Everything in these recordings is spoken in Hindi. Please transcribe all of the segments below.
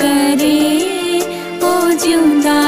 करे वो जिंदा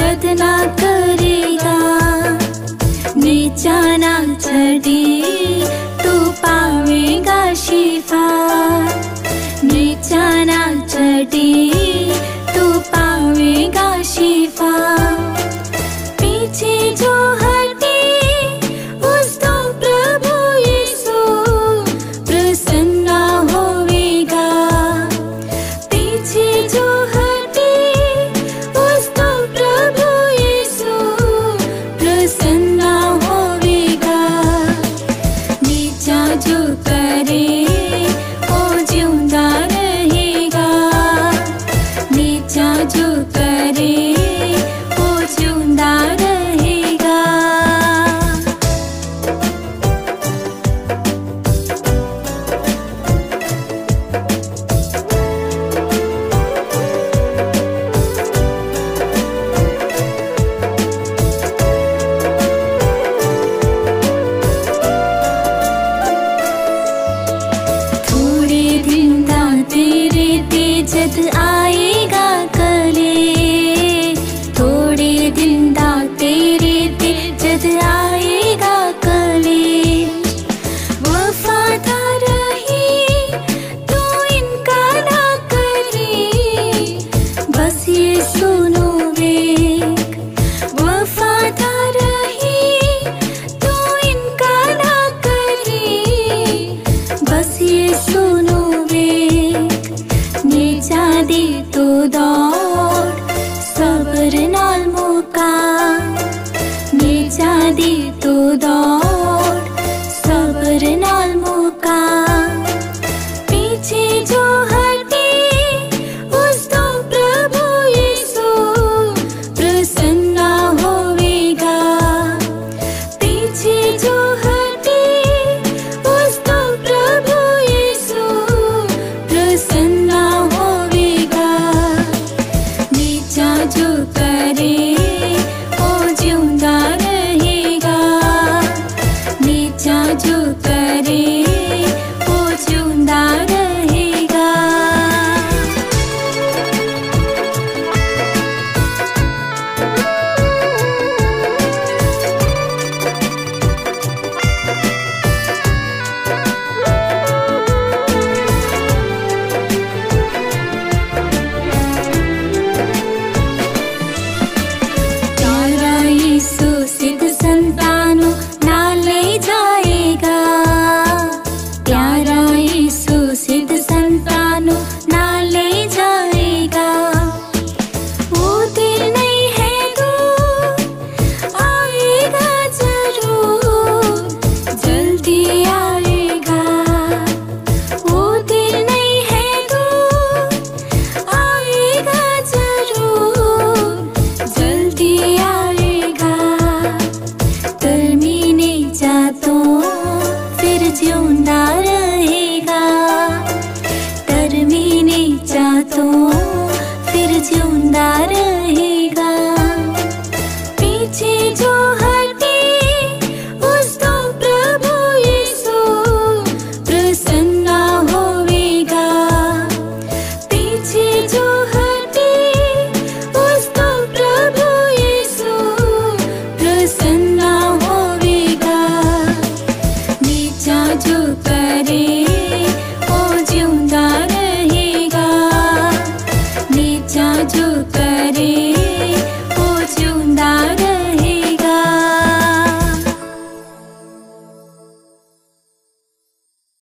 रत्ना करेला नीचाना चि दर्द आएगा गले थोड़े दिन दाग तेरे दिल जद आएगा गले वफादार रही तू तो इनका ना करी। बस ये सो 就很